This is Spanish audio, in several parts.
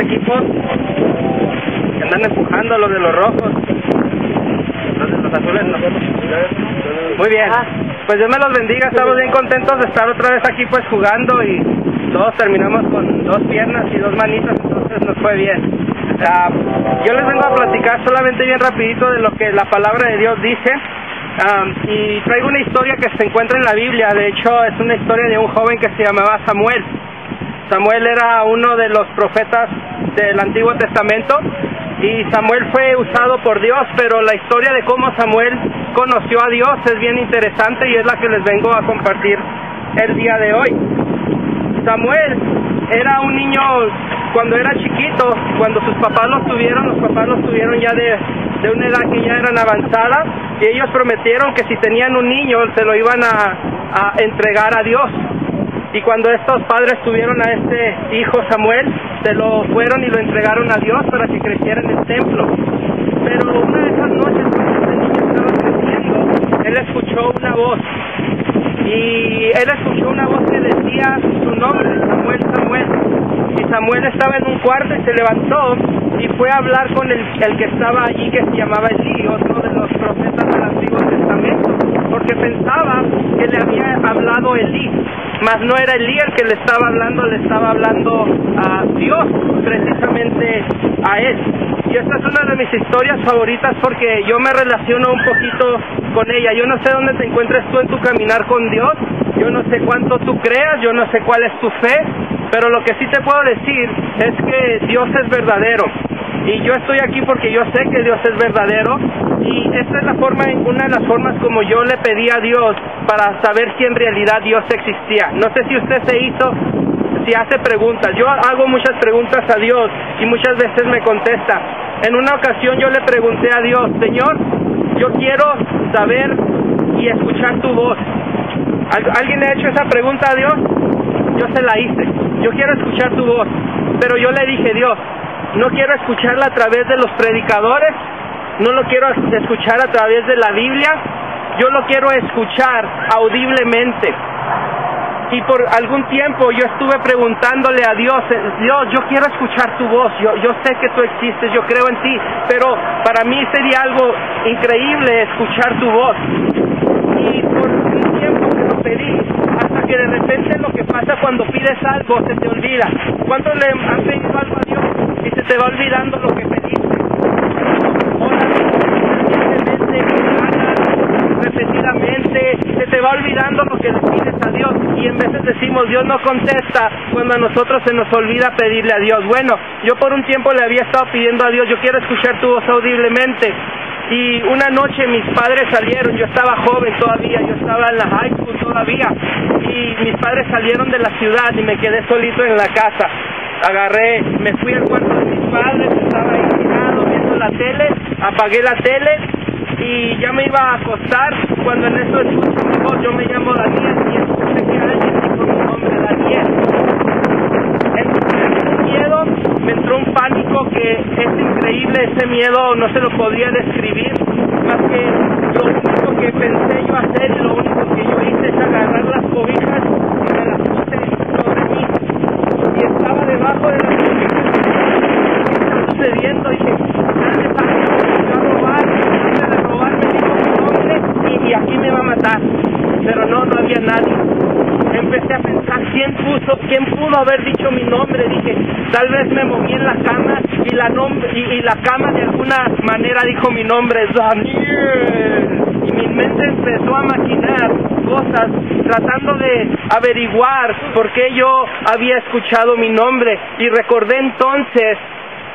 equipos que andan empujando los de los rojos. Los de los azules no. Muy bien. Pues Dios me los bendiga, estamos bien contentos de estar otra vez aquí pues jugando y todos terminamos con dos piernas y dos manitas, entonces nos fue bien. Ah, yo les vengo a platicar solamente bien rapidito de lo que la palabra de Dios dice. Ah, y traigo una historia que se encuentra en la Biblia, de hecho es una historia de un joven que se llamaba Samuel. Samuel era uno de los profetas del Antiguo Testamento y Samuel fue usado por Dios, pero la historia de cómo Samuel conoció a Dios es bien interesante y es la que les vengo a compartir el día de hoy. Samuel era un niño cuando era chiquito, cuando sus papás los tuvieron, los papás los tuvieron ya de, de una edad que ya eran avanzada y ellos prometieron que si tenían un niño se lo iban a, a entregar a Dios. Y cuando estos padres tuvieron a este hijo Samuel, se lo fueron y lo entregaron a Dios para que creciera en el templo. Pero una de esas noches, cuando este niño estaba creciendo, él escuchó una voz. Y él escuchó una voz que decía su nombre, Samuel, Samuel. Y Samuel estaba en un cuarto y se levantó y fue a hablar con el, el que estaba allí, que se llamaba Elí, otro de los profetas del Antiguo Testamento, porque pensaba que le había hablado Elí mas no era Elí el que le estaba hablando, le estaba hablando a Dios, precisamente a él. Y esta es una de mis historias favoritas porque yo me relaciono un poquito con ella. Yo no sé dónde te encuentres tú en tu caminar con Dios, yo no sé cuánto tú creas, yo no sé cuál es tu fe, pero lo que sí te puedo decir es que Dios es verdadero. Y yo estoy aquí porque yo sé que Dios es verdadero y esta es la forma, una de las formas como yo le pedí a Dios para saber si en realidad Dios existía. No sé si usted se hizo, si hace preguntas. Yo hago muchas preguntas a Dios y muchas veces me contesta. En una ocasión yo le pregunté a Dios, Señor, yo quiero saber y escuchar tu voz. ¿Alguien le ha hecho esa pregunta a Dios? Yo se la hice. Yo quiero escuchar tu voz. Pero yo le dije, Dios, no quiero escucharla a través de los predicadores, no lo quiero escuchar a través de la Biblia, yo lo quiero escuchar audiblemente. Y por algún tiempo yo estuve preguntándole a Dios, Dios, yo quiero escuchar tu voz, yo, yo sé que tú existes, yo creo en ti, pero para mí sería algo increíble escuchar tu voz. Y por un tiempo que lo pedí, hasta que de repente lo que pasa cuando pides algo se te olvida. ¿Cuántos le han pedido algo a Dios y se te va olvidando lo que pediste? repetidamente, se olvidando lo que le pides a Dios y en veces decimos Dios no contesta cuando a nosotros se nos olvida pedirle a Dios. Bueno, yo por un tiempo le había estado pidiendo a Dios, yo quiero escuchar tu voz audiblemente y una noche mis padres salieron, yo estaba joven todavía, yo estaba en la high school todavía y mis padres salieron de la ciudad y me quedé solito en la casa. Agarré, me fui al cuarto de mis padres, estaba ahí viendo la tele, apagué la tele y ya me iba a acostar cuando en mi voz, yo me llamo Daniel y escuché que alguien dijo mi nombre, Daniel. Entré un miedo, me entró un pánico que es increíble, ese miedo no se lo podría describir, más que lo único que pensé yo hacer y lo único que yo hice es agarrar las cobijas y me las puse sobre mí. Y estaba debajo de las cobijas. ¿Qué está sucediendo? Y dije, nadie sabe, me va a robar, me va a robar, me dijo mi nombre y, y aquí me va a matar. Pero nadie. Empecé a pensar quién puso, quién pudo haber dicho mi nombre. Dije, tal vez me moví en la cama y la nombre y, y la cama de alguna manera dijo mi nombre, Daniel. Y mi mente empezó a maquinar cosas tratando de averiguar por qué yo había escuchado mi nombre y recordé entonces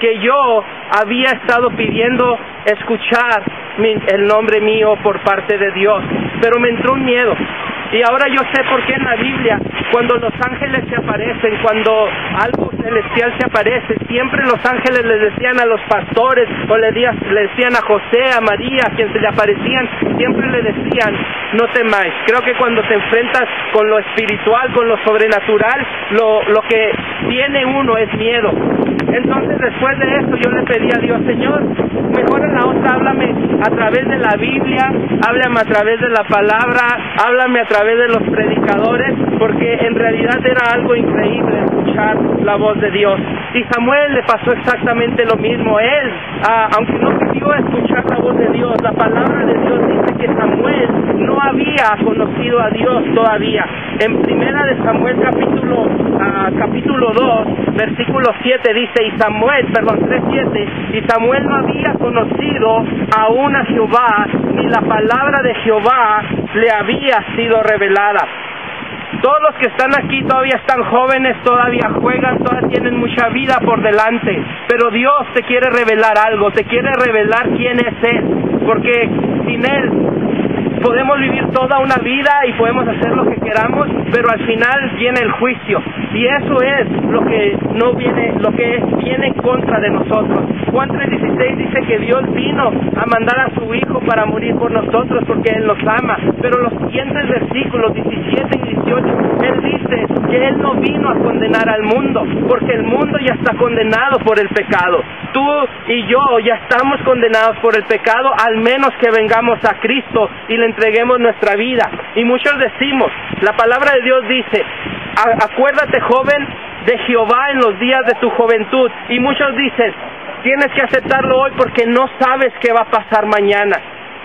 que yo había estado pidiendo escuchar mi- el nombre mío por parte de Dios, pero me entró un miedo. Y ahora yo sé por qué en la Biblia, cuando los ángeles se aparecen, cuando algo celestial se aparece, siempre los ángeles le decían a los pastores o le, decían a José, a María, a quien se le aparecían, siempre le decían, no temáis. Creo que cuando te enfrentas con lo espiritual, con lo sobrenatural, lo, lo que tiene uno es miedo. Entonces después de esto yo le pedí a Dios, Señor, mejor en la otra háblame a través de la Biblia, háblame a través de la palabra, háblame a través de los predicadores, porque en realidad era algo increíble escuchar la voz de Dios. Y Samuel le pasó exactamente lo mismo. Él, ah, aunque no pidió escuchar la voz de Dios, la palabra de Dios dice que Samuel no había conocido a Dios todavía. En primera de Samuel capítulo ah, capítulo 2, versículo 7 dice, y Samuel, perdón, 3, 7, y Samuel no había conocido aún a Jehová, ni la palabra de Jehová le había sido revelada. Todos los que están aquí todavía están jóvenes, todavía juegan, todavía tienen mucha vida por delante. Pero Dios te quiere revelar algo, te quiere revelar quién es Él. Porque sin Él podemos vivir toda una vida y podemos hacer lo que queramos, pero al final viene el juicio. Y eso es lo que no viene, lo que viene en contra de nosotros. Juan 3:16 dice que Dios vino a mandar a su Hijo para morir por nosotros porque Él nos ama. Pero los siguientes versículos 17 y 18, Él dice que Él no vino a condenar al mundo, porque el mundo ya está condenado por el pecado. Tú y yo ya estamos condenados por el pecado, al menos que vengamos a Cristo y le entreguemos nuestra vida. Y muchos decimos, la palabra de Dios dice, acuérdate joven de Jehová en los días de tu juventud. Y muchos dicen, tienes que aceptarlo hoy porque no sabes qué va a pasar mañana.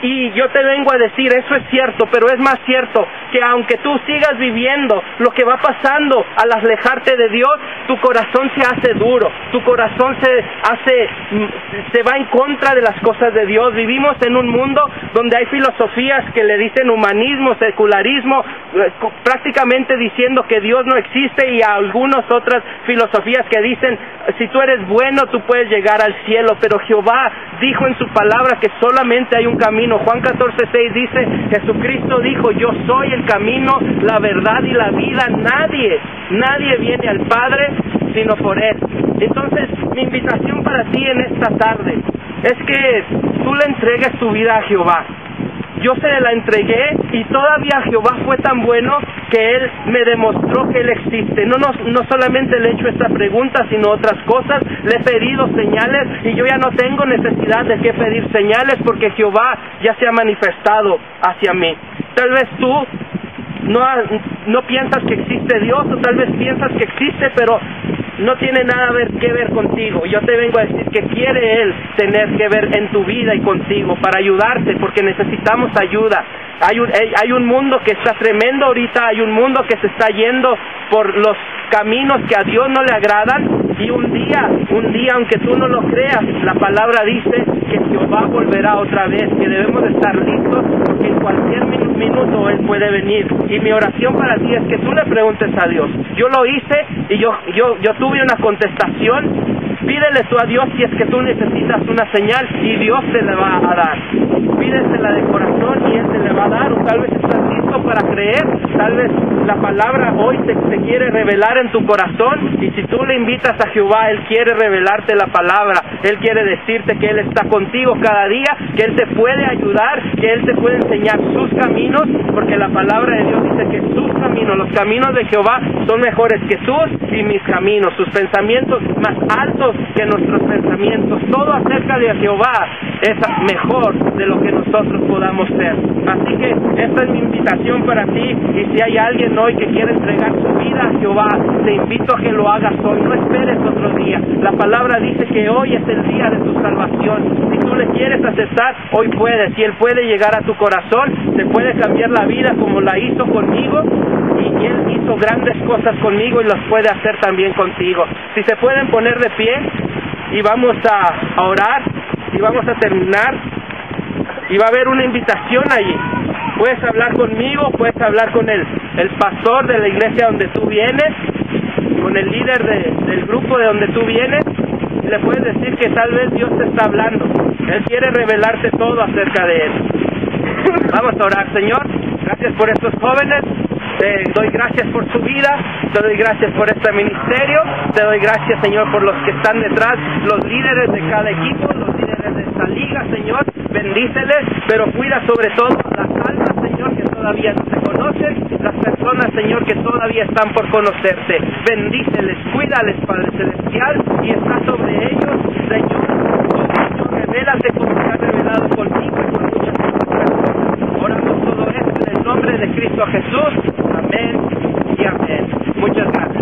Y yo te vengo a decir, eso es cierto, pero es más cierto que aunque tú sigas viviendo lo que va pasando al alejarte de Dios, tu corazón se hace duro, tu corazón se hace, se va en contra de las cosas de Dios. Vivimos en un mundo donde hay filosofías que le dicen humanismo, secularismo, eh, prácticamente diciendo que Dios no existe y algunas otras filosofías que dicen, si tú eres bueno, tú puedes llegar al cielo, pero Jehová dijo en su palabra que solamente hay un camino Juan 14, 6 dice, Jesucristo dijo, yo soy el camino, la verdad y la vida. Nadie, nadie viene al Padre sino por Él. Entonces, mi invitación para ti en esta tarde es que tú le entregues tu vida a Jehová yo se la entregué y todavía Jehová fue tan bueno que Él me demostró que Él existe. No, no, no solamente le he hecho esta pregunta, sino otras cosas. Le he pedido señales y yo ya no tengo necesidad de que pedir señales porque Jehová ya se ha manifestado hacia mí. Tal vez tú no, no piensas que existe Dios o tal vez piensas que existe, pero no tiene nada que ver contigo. Yo te vengo a decir que quiere Él tener que ver en tu vida y contigo para ayudarte, porque necesitamos ayuda. Hay un, hay un mundo que está tremendo ahorita, hay un mundo que se está yendo por los caminos que a Dios no le agradan y un día, un día, aunque tú no lo creas, la palabra dice que Jehová volverá otra vez, que debemos estar listos porque en cualquier minuto Él puede venir. Y mi oración para ti es que tú le preguntes a Dios. Yo lo hice y yo, yo, yo tuve una contestación Pídele tú a Dios si es que tú necesitas una señal y Dios te la va a dar. Pídesela de corazón y Él te la va a dar. O tal vez estás listo para creer. Tal vez la palabra hoy te, te quiere revelar en tu corazón. Y si tú le invitas a Jehová, Él quiere revelarte la palabra. Él quiere decirte que Él está contigo cada día, que Él te puede ayudar, que Él te puede enseñar sus caminos, porque la palabra de Dios dice que sus caminos, los caminos de Jehová son mejores que tus y mis caminos, sus pensamientos más altos que nuestros pensamientos, todo acerca de Jehová es mejor de lo que nosotros podamos ser. Así que esta es mi invitación para ti y si hay alguien hoy que quiere entregar su vida a Jehová, te invito a que lo hagas hoy, no esperes otro día. La palabra dice que hoy es el día de tu salvación. Si tú le quieres aceptar, hoy puedes. Si Él puede llegar a tu corazón, te puede cambiar la vida como la hizo conmigo y Él hizo grandes cosas conmigo y las puede hacer también contigo. Si se pueden poner de pie y vamos a, orar y vamos a terminar y va a haber una invitación allí. Puedes hablar conmigo, puedes hablar con el, el pastor de la iglesia donde tú vienes, con el líder del grupo de donde tú vienes, y le puedes decir que tal vez Dios te está hablando. Él quiere revelarte todo acerca de él. Vamos a orar, Señor. Gracias por estos jóvenes. Te doy gracias por su vida, te doy gracias por este ministerio, te doy gracias Señor por los que están detrás, los líderes de cada equipo, los líderes de esta liga, Señor, bendíceles, pero cuida sobre todo las almas, Señor, que todavía no te conocen, las personas, Señor, que todavía están por conocerte, bendíceles, cuídales, Padre Celestial, y está sobre ellos, Señor, oh Señor, revélate como te has revelado conmigo y con muchas personas. Oramos todo esto en el nombre de Cristo Jesús. Amén. Muchas gracias.